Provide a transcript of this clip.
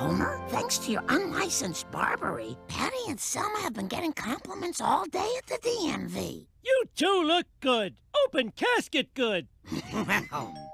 Homer, thanks to your unlicensed barbary, Patty and Selma have been getting compliments all day at the DMV. You two look good. Open casket good. well,